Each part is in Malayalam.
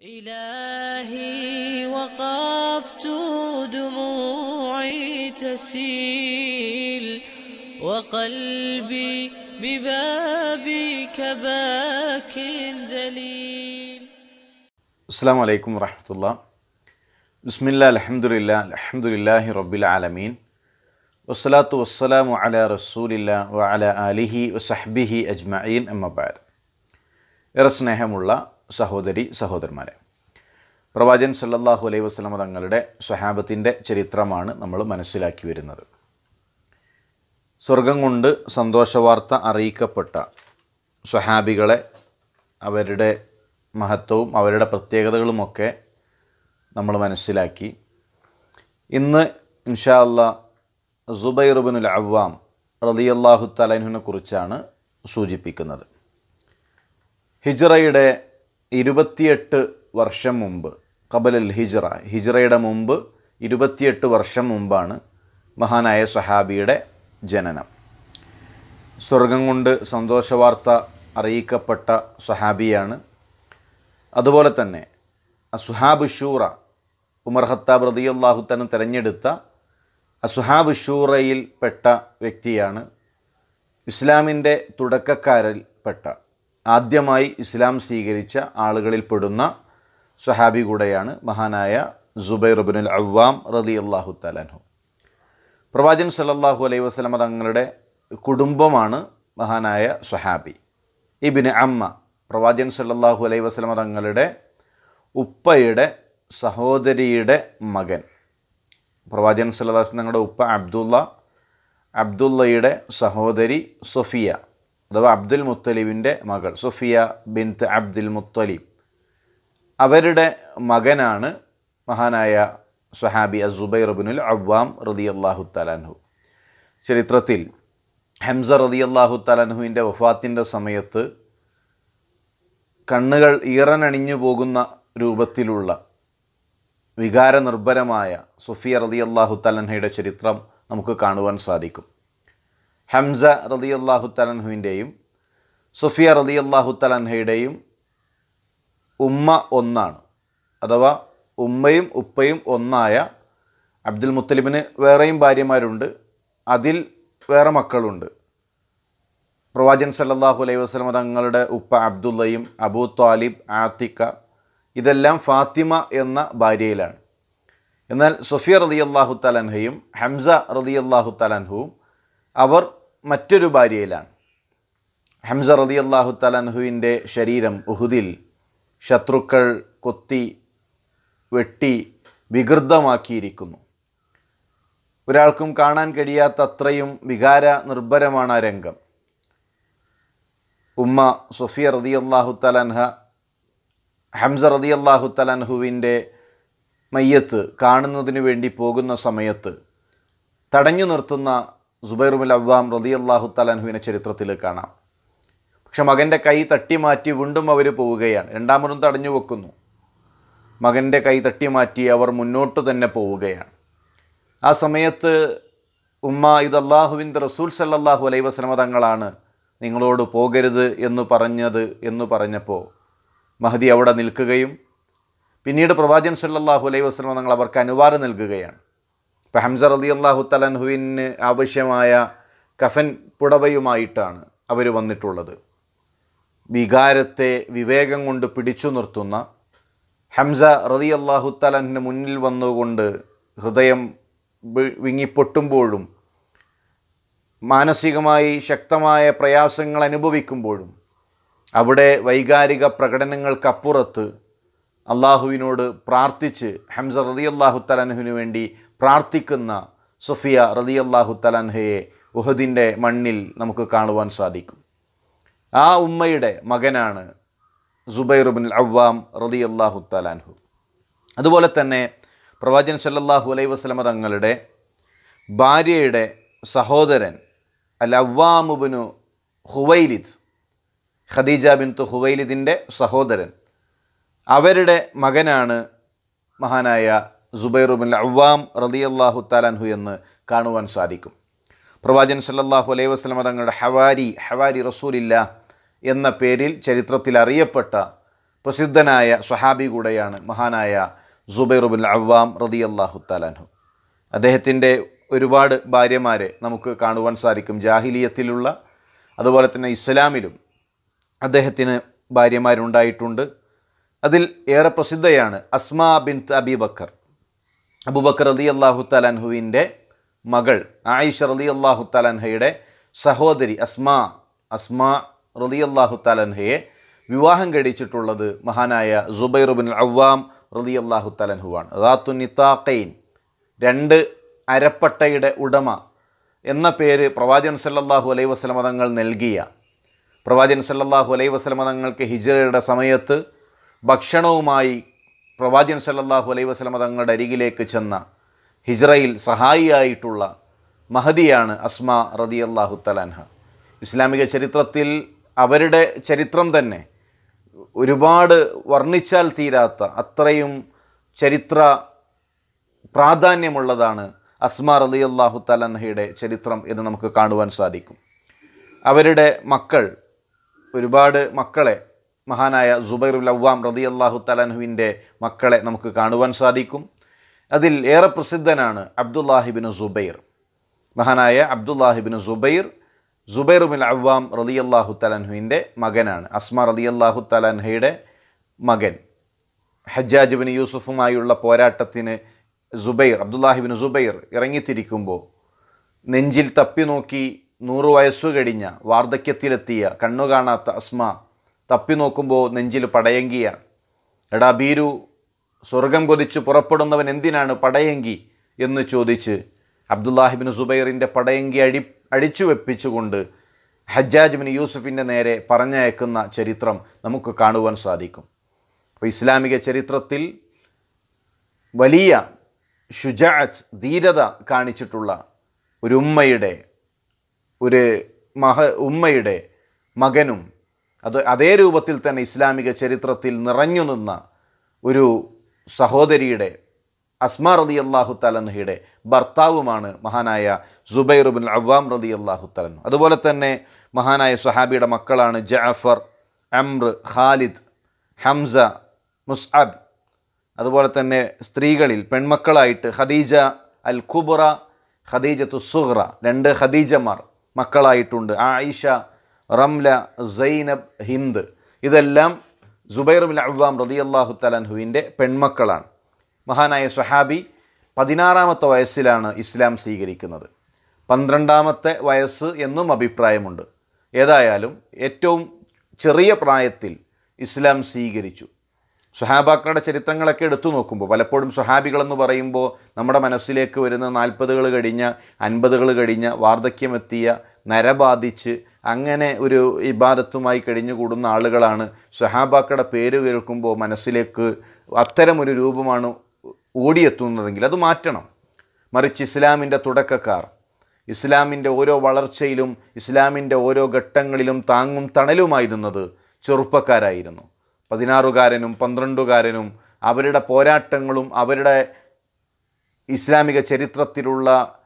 إلهي وقفت دموعي تسيل وقلبي ببابك باك ذليل അസ്സാം വലൈക്കും വറഹമത്തുള്ള ബിസ്മില്ല അലഹമുല്ല അലഹമുല്ലാഹി റബ്ബിൽ ആലമീൻ വസ്സലാത്തു വസ്സലാമു അല റസൂലില്ല വ അല അലിഹി വസഹ്ബിഹി അജ്മഈൻ അമ്മബാദ് ഏറെ സ്നേഹമുള്ള സഹോദരി സഹോദരന്മാരെ. പ്രവാചകൻ സല്ലല്ലാഹു അലൈഹി വസ്ലമ തങ്ങളുടെ സ്വഹാബത്തിന്റെ ചരിത്രമാണ് നമ്മൾ മനസ്സിലാക്കി വരുന്നത്. സ്വർഗം കൊണ്ട് സന്തോഷവാർത്ത അറിയിക്കപ്പെട്ട സ്വഹാബികളെ അവരുടെ മഹത്വവും അവരുടെ പ്രത്യേകതകളുമൊക്കെ നമ്മൾ മനസ്സിലാക്കി. ഇന്ന് ഇൻഷാ അല്ലാ സുബൈറുബിനുൽ അവ്വാം റളിയല്ലാഹു തലൈനുവിനെ കുറിച്ചാണ് സൂചിപ്പിക്കുന്നത്. ഹിജ്റയുടെ ഇരുപത്തിയെട്ട് വർഷം മുമ്പ് കബലൽ ഹിജ്റ ഹിജ്റയുടെ മുമ്പ് ഇരുപത്തിയെട്ട് വർഷം മുമ്പാണ് മഹാനായ സഹാബിയുടെ ജനനം. സ്വർഗം കൊണ്ട് സന്തോഷവാർത്ത അറിയിക്കപ്പെട്ട സഹാബിയാണ് അതുപോലെ തന്നെ അസുഹാബ് ഷൂറ ഉമർ ഖത്താബ് റതിയല്ലാഹു തന്നെ തിരഞ്ഞെടുത്ത അസുഹാബ് ഷൂറയിൽ പെട്ട വ്യക്തിയാണ്. ഇസ്ലാമിന്റെ തുടക്കക്കാരിൽ പെട്ട ആദ്യമായി ഇസ്ലാം സ്വീകരിച്ച ആളുകളിൽ പെടുന്ന സ്വഹാബി കൂടെയാണ് മഹാനായ ജുബൈർ റബിനുൽ അവ്വാം റതി അള്ളാഹു തലാൻഹു പ്രവാചകൻ സല്ലല്ലാഹു അലൈഹി വസ്ലമ തങ്ങളുടെ കുടുംബമാണ് മഹാനായ സ്വഹാബി. ഇബിന് അമ്മ പ്രവാചകൻ സല്ലല്ലാഹു അലൈഹി വസ്ലമ തങ്ങളുടെ ഉപ്പയുടെ സഹോദരിയുടെ മകൻ. പ്രവാചകൻ സല്ലല്ലാഹു തങ്ങളുടെ ഉപ്പ അബ്ദുള്ള അബ്ദുള്ളയുടെ സഹോദരി സൊഫിയ. അഥവാ അബ്ദുൽ മുത്തലിബിന്റെ മകൾ സുഫിയ ബിൻത്ത് അബ്ദുൽ മുത്തലിബ്. അവരുടെ മകനാണ് മഹാനായ സഹാബി അസുബൈർ റബിനുൽ അവ്വാം റതി അള്ളാഹു തലാൻഹു ചരിത്രത്തിൽ ഹംസ റതി അള്ളാഹു തലാൻഹുവിന്റെ വഫാത്തിന്റെ സമയത്ത് കണ്ണുകൾ ഈറനണിഞ്ഞു പോകുന്ന രൂപത്തിലുള്ള വികാരനിർഭരമായ സുഫിയ റതി അള്ളാഹു തലൻഹയുടെ ചരിത്രം നമുക്ക് കാണുവാൻ സാധിക്കും. ഹംസ റതി അള്ളാഹു തലൻഹുവിന്റെയും സുഫിയ റതി അള്ളാഹു തലൻഹയുടെയും ഉമ്മ ഒന്നാണ്. അഥവാ ഉമ്മയും ഉപ്പയും ഒന്നായ അബ്ദുൽ മുത്തലിബിന് വേറെയും ഭാര്യമാരുണ്ട്. അതിൽ വേറെ മക്കളുണ്ട്. പ്രവാചൻ സല്ലാഹു അലൈഹി വസല്ലമ തങ്ങളുടെ ഉപ്പ അബ്ദുള്ളയും അബൂ താലിബ് ആത്തിക്ക ഇതെല്ലാം ഫാത്തിമ എന്ന ഭാര്യയിലാണ്. എന്നാൽ സുഫിയ റതി അള്ളാഹു തലൻഹയും ഹംസ റതി അള്ളാഹു തലൻഹുവും അവർ മറ്റൊരു ഭാര്യയിലാണ്. ഹംസ റതി അള്ളാഹു തലൻഹുവിന്റെ ശരീരം ഉഹുദിൽ ശത്രുക്കൾ കൊത്തി വെട്ടി വികൃതമാക്കിയിരിക്കുന്നു. ഒരാൾക്കും കാണാൻ കഴിയാത്ത അത്രയും വികാര നിർഭരമാണ് ആ രംഗം. ഉമ്മ സൊഫിയ റതി അള്ളാഹു തലൻഹ ഹംസ റതി അള്ളാഹു തലൻഹുവിന്റെ മയ്യത്ത് കാണുന്നതിന് വേണ്ടി പോകുന്ന സമയത്ത് തടഞ്ഞു നിർത്തുന്ന സുബൈറുൽ അവ്വാം റതി അള്ളാഹു തലാൻഹുവിനെ ചരിത്രത്തിൽ കാണാം. പക്ഷെ മകന്റെ കൈ തട്ടി മാറ്റി വീണ്ടും അവർ പോവുകയാണ്. രണ്ടാമതും തടഞ്ഞു വെക്കുന്നു. മകന്റെ കൈ തട്ടി മാറ്റി അവർ മുന്നോട്ട് തന്നെ പോവുകയാണ്. ആ സമയത്ത് ഉമ്മ ഇത് അള്ളാഹുവിന്റെ റസൂൽ സല്ലാഹു അലൈ വസ്ലമ തങ്ങളാണ് നിങ്ങളോട് പോകരുത് എന്ന് പറഞ്ഞത് എന്ന് പറഞ്ഞപ്പോൾ മഹദി അവിടെ നിൽക്കുകയും പിന്നീട് പ്രവാചൻ സല്ലാഹു അലൈ വസ്ലമ തങ്ങൾ അവർക്ക് അനുവാദം നൽകുകയാണ്. ഇപ്പം ഹംസ അലി അള്ളാഹു തലൻഹുവിന് ആവശ്യമായ കഫൻ പുടവയുമായിട്ടാണ് അവർ വന്നിട്ടുള്ളത്. വികാരത്തെ വിവേകം കൊണ്ട് പിടിച്ചു നിർത്തുന്ന ഹംസ റതി അള്ളാഹു തലഹിന് മുന്നിൽ വന്നുകൊണ്ട് ഹൃദയം വിങ്ങിപ്പൊട്ടുമ്പോഴും മാനസികമായി ശക്തമായ പ്രയാസങ്ങൾ അനുഭവിക്കുമ്പോഴും അവിടെ വൈകാരിക പ്രകടനങ്ങൾക്കപ്പുറത്ത് അള്ളാഹുവിനോട് പ്രാർത്ഥിച്ച് ഹംസ റതി അള്ളാഹു തലഹുവിന് വേണ്ടി പ്രാർത്ഥിക്കുന്ന സൊഫിയ അള്ളാഹു തലാൻഹയെ ഉഹദിന്റെ മണ്ണിൽ നമുക്ക് കാണുവാൻ സാധിക്കും. ആ ഉമ്മയുടെ മകനാണ് സുബൈറുബിൻ അവ്വാം അള്ളാഹു തലാൻഹു അതുപോലെ തന്നെ പ്രവാചൻ സല്ലല്ലാഹു അലൈഹി വസ്ലമ തങ്ങളുടെ ഭാര്യയുടെ സഹോദരൻ അൽ അവ്വാമുബിനു ഹുവൈലിദ് ഖദീജ ബിൻതു ഹുവൈലിദിന്റെ സഹോദരൻ. അവരുടെ മകനാണ് മഹാനായ സുബൈറുബിൻ അവ്വാം റതി അള്ളാഹു തലാൻഹു എന്ന് കാണുവാൻ സാധിക്കും. പ്രവാചൻ സല്ലാഹു അലൈഹി വസ്ലമ തങ്ങളുടെ ഹവാരി ഹവാരി റസൂലില്ല എന്ന പേരിൽ ചരിത്രത്തിൽ അറിയപ്പെട്ട പ്രസിദ്ധനായ സ്വഹാബി കൂടെയാണ് മഹാനായ സുബൈറുബിൻ അവ്വാം റതി അള്ളാഹു താലാൻഹു അദ്ദേഹത്തിന്റെ ഒരുപാട് ഭാര്യമാരെ നമുക്ക് കാണുവാൻ സാധിക്കും. ജാഹിലിയത്തിലുള്ള അതുപോലെ തന്നെ ഇസ്ലാമിലും അദ്ദേഹത്തിന് ഭാര്യമാരുണ്ടായിട്ടുണ്ട്. അതിൽ ഏറെ പ്രസിദ്ധയാണ് Asma bin Abi Bakr. Abu Bakr Ali അള്ളാഹു തലാൻഹുവിന്റെ മകൾ ആയിഷ അലി അള്ളാഹു തലാൻഹയുടെ സഹോദരി അസ്മാ അസ്മാ റലി അള്ളാഹു തലാൻഹയെ വിവാഹം കഴിച്ചിട്ടുള്ളത് മഹാനായ സുബൈർ റുബിൻ അവ്വാം റലി അള്ളാഹു തലാൻഹുവാണ് റാത്തു നിത്താഖൈൻ രണ്ട് അരപ്പട്ടയുടെ ഉടമ എന്ന പേര് പ്രവാചകൻ സല്ലാഹു അലൈ വസ്ലമ തങ്ങൾ നൽകിയ. പ്രവാചകൻ സല്ലാഹു അലൈ വസ്ലമ തങ്ങൾക്ക് ഹിജറയുടെ സമയത്ത് ഭക്ഷണവുമായി പ്രവാചകൻ സല്ലാഹു അലൈ വസ്ലമ തങ്ങളുടെ അരികിലേക്ക് ചെന്ന ഹിജ്റയിൽ സഹായിയായിട്ടുള്ള മഹതിയാണ് അസ്മ റതി അള്ളാഹു തലാൻഹ ഇസ്ലാമിക ചരിത്രത്തിൽ അവരുടെ ചരിത്രം തന്നെ ഒരുപാട് വർണിച്ചാൽ തീരാത്ത അത്രയും ചരിത്ര പ്രാധാന്യമുള്ളതാണ് അസ്മ റതി അള്ളാഹു തലൻഹയുടെ ചരിത്രം എന്ന് നമുക്ക് കാണുവാൻ സാധിക്കും. അവരുടെ മക്കൾ ഒരുപാട് മക്കളെ മഹാനായ സുബൈറുൽ അവാം റതി അള്ളാഹു തലൻഹുവിന്റെ മക്കളെ നമുക്ക് കാണുവാൻ സാധിക്കും. അതിൽ ഏറെ പ്രസിദ്ധനാണ് അബ്ദുല്ലാഹിബിന് സുബൈർ. മഹാനായ അബ്ദുല്ലാഹിബിന് സുബൈർ സുബൈറുബിൻ അവാം റതി അള്ളാഹു തലൻഹുവിന്റെ മകനാണ്. അസ്മ റതി അള്ളാഹു തലൻഹയുടെ മകൻ. ഹജ്ജാജ് ബിൻ യൂസുഫുമായുള്ള പോരാട്ടത്തിന് സുബൈർ അബ്ദുല്ലാഹിബിൻ സുബൈർ ഇറങ്ങിത്തിരിക്കുമ്പോൾ നെഞ്ചിൽ തപ്പി നോക്കി നൂറ് വയസ്സു കഴിഞ്ഞ വാർദ്ധക്യത്തിലെത്തിയ കണ്ണുകാണാത്ത അസ്മ തപ്പി നോക്കുമ്പോൾ നെഞ്ചിൽ പടയങ്കിയാണ് എടാ ബീരു സ്വർഗം കൊതിച്ച് പുറപ്പെടുന്നവൻ എന്തിനാണ് പടയങ്കി എന്ന് ചോദിച്ച് അബ്ദുല്ലാഹിബിൻ സുബൈറിന്റെ പടയങ്കി അടി അടിച്ചു വെപ്പിച്ചുകൊണ്ട് ഹജ്ജാജ് ബിൻ യൂസുഫിന്റെ നേരെ പറഞ്ഞയക്കുന്ന ചരിത്രം നമുക്ക് കാണുവാൻ സാധിക്കും. അപ്പോൾ ഇസ്ലാമിക ചരിത്രത്തിൽ വലിയ ഷുജാജ് ധീരത കാണിച്ചിട്ടുള്ള ഒരു ഉമ്മയുടെ ഒരു മഹ ഉമ്മയുടെ മകനും അത് അതേ രൂപത്തിൽ തന്നെ ഇസ്ലാമിക ചരിത്രത്തിൽ നിറഞ്ഞു നിന്ന ഒരു സഹോദരിയുടെ അസ്മാ റതി അള്ളാഹു തലൻഹയുടെ ഭർത്താവുമാണ് മഹാനായ സുബൈർ ബിൻ അവാം റതി അള്ളാഹു തലൻ അതുപോലെ തന്നെ മഹാനായ സഹാബിയുടെ മക്കളാണ് ജാഫർ അമ്ര ഖാലിദ് ഹംസ മുസ്അബ്. അതുപോലെ തന്നെ സ്ത്രീകളിൽ പെൺമക്കളായിട്ട് ഖദീജ അൽ ഖുബറ ഖദീജത്തു സുഹ്റ രണ്ട് ഖദീജമാർ മക്കളായിട്ടുണ്ട്. ആയിഷ റംല സൈനബ് ഹിന്ദ്. ഇതെല്ലാം ജുബൈർ ബിൻ അബ്ബാം റതി അള്ളാഹു തലൻഹുവിന്റെ പെൺമക്കളാണ്. മഹാനായ സ്വഹാബി പതിനാറാമത്തെ വയസ്സിലാണ് ഇസ്ലാം സ്വീകരിക്കുന്നത്. പന്ത്രണ്ടാമത്തെ വയസ്സ് എന്നും അഭിപ്രായമുണ്ട്. ഏതായാലും ഏറ്റവും ചെറിയ പ്രായത്തിൽ ഇസ്ലാം സ്വീകരിച്ചു. സുഹാബാക്കളുടെ ചരിത്രങ്ങളൊക്കെ എടുത്തു നോക്കുമ്പോൾ പലപ്പോഴും സുഹാബികളെന്ന് പറയുമ്പോൾ നമ്മുടെ മനസ്സിലേക്ക് വരുന്ന നാൽപ്പതുകൾ കഴിഞ്ഞ അൻപതുകൾ കഴിഞ്ഞ വാർദ്ധക്യമെത്തിയ നരബാധിച്ച് അങ്ങനെ ഒരു ഇബാദത്തുമായി കഴിഞ്ഞുകൂടുന്ന ആളുകളാണ്. സഹാബാക്കളുടെ പേര് കേൾക്കുമ്പോൾ മനസ്സിലേക്ക് അത്തരമൊരു രൂപമാണ് ഓടിയെത്തുന്നതെങ്കിൽ അത് മാറ്റണം. മറിച്ച് ഇസ്ലാമിന്റെ തുടക്കക്കാർ ഇസ്ലാമിന്റെ ഓരോ വളർച്ചയിലും ഇസ്ലാമിന്റെ ഓരോ ഘട്ടങ്ങളിലും താങ്ങും തണലുമായിരുന്നത് ചെറുപ്പക്കാരായിരുന്നു. പതിനാറുകാരനും പന്ത്രണ്ടുകാരനും അവരുടെ പോരാട്ടങ്ങളും അവരുടെ ഇസ്ലാമിക ചരിത്രത്തിലുള്ള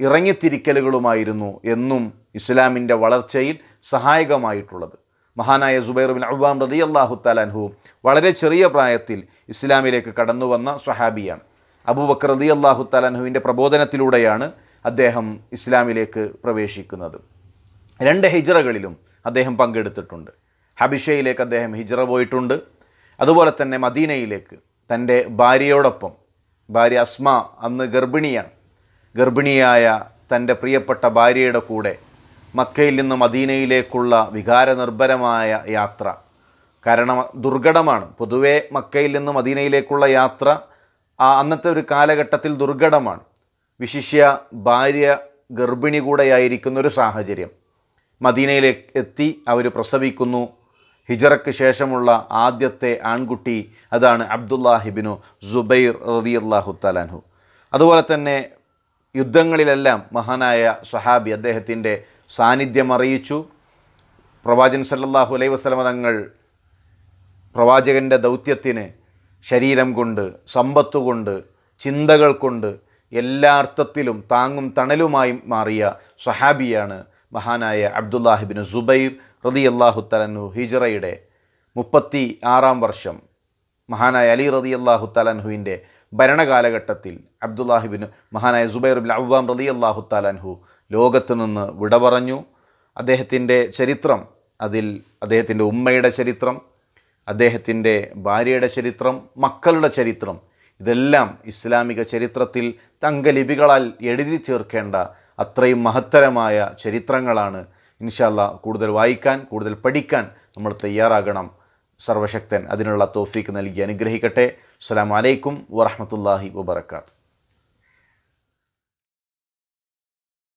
ഇറങ്ങിത്തിരിക്കലുകളുമായിരുന്നു എന്നും ഇസ്ലാമിന്റെ വളർച്ചയിൽ സഹായകമായിട്ടുള്ളത്. മഹാനായ സുബൈർ ബിൻ അബ്ബാം റതി അള്ളാഹു താലാൻഹു വളരെ ചെറിയ പ്രായത്തിൽ ഇസ്ലാമിലേക്ക് കടന്നു വന്ന സ്വഹാബിയാണ്. അബൂബക്കർ റതി അള്ളാഹു താലാൻഹുവിന്റെ പ്രബോധനത്തിലൂടെയാണ് അദ്ദേഹം ഇസ്ലാമിലേക്ക് പ്രവേശിക്കുന്നത്. രണ്ട് ഹിജറകളിലും അദ്ദേഹം പങ്കെടുത്തിട്ടുണ്ട്. ഹബിഷയിലേക്ക് അദ്ദേഹം ഹിജറ പോയിട്ടുണ്ട്. അതുപോലെ തന്നെ മദീനയിലേക്ക് തന്റെ ഭാര്യയോടൊപ്പം ഭാര്യ അസ്മ അന്ന് ഗർഭിണിയാണ് ഗർഭിണിയായ തന്റെ പ്രിയപ്പെട്ട ഭാര്യയുടെ കൂടെ മക്കയിൽ നിന്ന് മദീനയിലേക്കുള്ള വികാരനിർഭരമായ യാത്ര. കാരണം ദുർഘടമാണ്. പൊതുവേ മക്കയിൽ നിന്ന് മദീനയിലേക്കുള്ള യാത്ര ആ അന്നത്തെ ഒരു കാലഘട്ടത്തിൽ ദുർഘടമാണ്. വിശിഷ്യ ഭാര്യ ഗർഭിണി കൂടെയായിരിക്കുന്ന ഒരു സാഹചര്യം. മദീനയിലേക്ക് എത്തി അവർ പ്രസവിക്കുന്നു. ഹിജറയ്ക്ക് ശേഷമുള്ള ആദ്യത്തെ ആൺകുട്ടി അതാണ് അബ്ദുല്ലാഹിബിനു സുബൈർ റതിയല്ലാഹു തലാൻഹു അതുപോലെ തന്നെ യുദ്ധങ്ങളിലെല്ലാം മഹാനായ സഹാബി അദ്ദേഹത്തിന്റെ സാന്നിധ്യം അറിയിച്ചു. പ്രവാചകൻ സല്ലാഹു അലൈ വസ്ലമ തങ്ങൾ പ്രവാചകന്റെ ദൗത്യത്തിന് ശരീരം കൊണ്ട് സമ്പത്ത് കൊണ്ട് ചിന്തകൾ കൊണ്ട് എല്ലാ അർത്ഥത്തിലും താങ്ങും തണലുമായി മാറിയ സഹാബിയാണ് മഹാനായ അബ്ദുല്ലാഹിബിൻ സുബൈർ റതി അള്ളാഹു തലനു ഹിജറയുടെ മുപ്പത്തി ആറാം വർഷം. മഹാനായ അലി റതി അള്ളാഹു താലാൻഹുവിന്റെ ഭരണകാലഘട്ടത്തിൽ അബ്ദുല്ലാഹിബിന് മഹാനായ സുബൈർ ബിൻ അവ്വാം റലി അള്ളാഹു താലാൻഹു ലോകത്ത് നിന്ന് വിട പറഞ്ഞു. അദ്ദേഹത്തിന്റെ ചരിത്രം അതിൽ അദ്ദേഹത്തിന്റെ ഉമ്മയുടെ ചരിത്രം അദ്ദേഹത്തിന്റെ ഭാര്യയുടെ ചരിത്രം മക്കളുടെ ചരിത്രം ഇതെല്ലാം ഇസ്ലാമിക ചരിത്രത്തിൽ തങ്കലിപികളാൽ എഴുതി ചേർക്കേണ്ട അത്രയും മഹത്തരമായ ചരിത്രങ്ങളാണ്. ഇൻഷാല്ല കൂടുതൽ വായിക്കാൻ കൂടുതൽ പഠിക്കാൻ നമ്മൾ തയ്യാറാകണം. സർവശക്തൻ അതിനുള്ള തോഫീക്ക് നൽകി അനുഗ്രഹിക്കട്ടെ. അസ്സാം വലൈക്കും വറഹമത്തല്ലാഹി വബർക്കാത്തു